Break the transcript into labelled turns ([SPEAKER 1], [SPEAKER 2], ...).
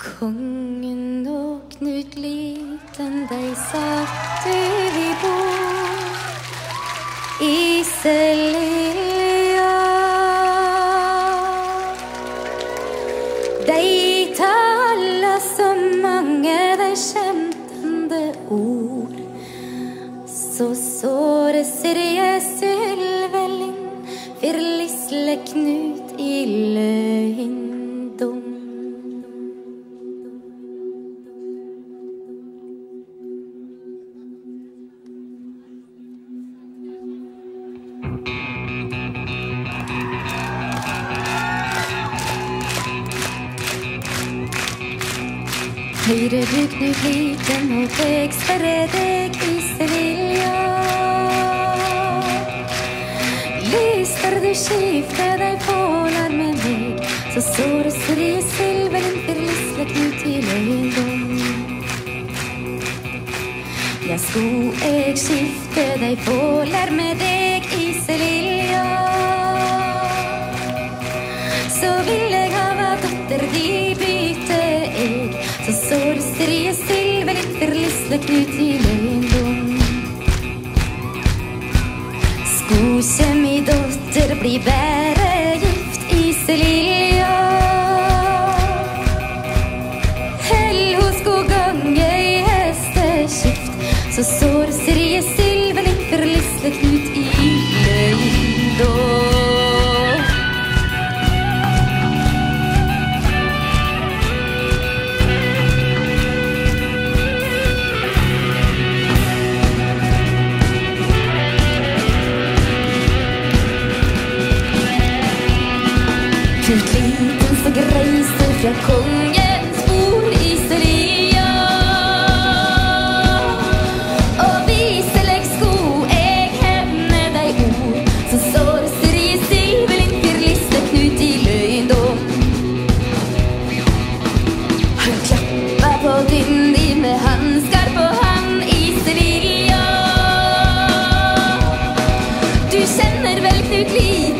[SPEAKER 1] Kongen og Knut liten, dei satt vi bord i Selja. Dei tala så mange dei skjemtende ord. Så såre Sirje Sylvelin, for Lisle Knut i løyndom. Høyre du nu liten og deg sperre deg i Sevilla. Lyster du skifte deg pålar med meg, så sår sri silveren for Lisle Knut i løyndom. Ja, sko eg skifte deg pålar med deg i. Så vil Silver litt for Knut i løyndom Skose mi dotter bli fra kongens bord i Selia. Og viseleg sko eg hevne dei ord, som sår strie silvelin for liste Knut i løyndom. Han klappa på Dindi med hanskar på han i Sevilla. Du kjenner vel Knut liten,